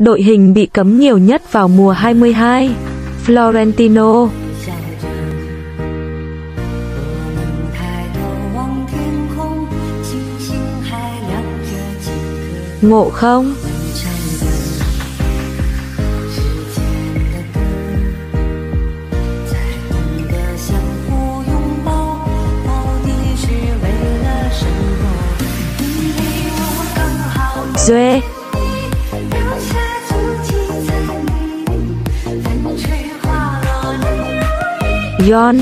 Đội hình bị cấm nhiều nhất vào mùa 22. Florentino Ngộ không? Duê Yon.